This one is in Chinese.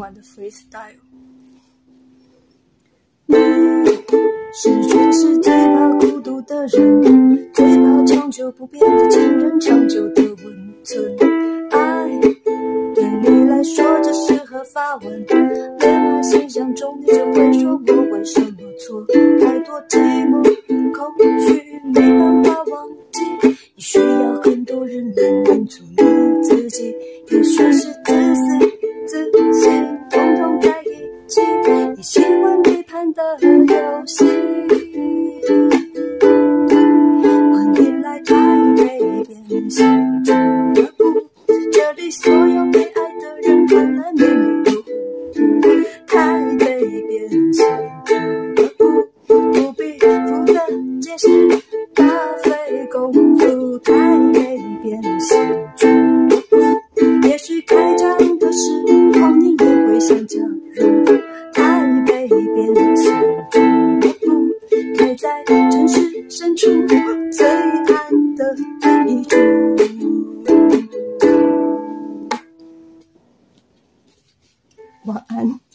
版的 freestyle。是全世界最怕孤独的人，最怕长久不变的情人，长久的温存。爱对你来说只是合法文，恋爱想象中你就会说我为什么错？太多寂寞空虚没办法忘记，你需要很多人来满足你自己，也许是你喜欢背叛的游戏。欢迎来台北边城的故，这里所有被爱的人看了迷路。台北边城的故，不必负责解释功夫。台北边城，也许开张。是深处最暗的一处。晚安。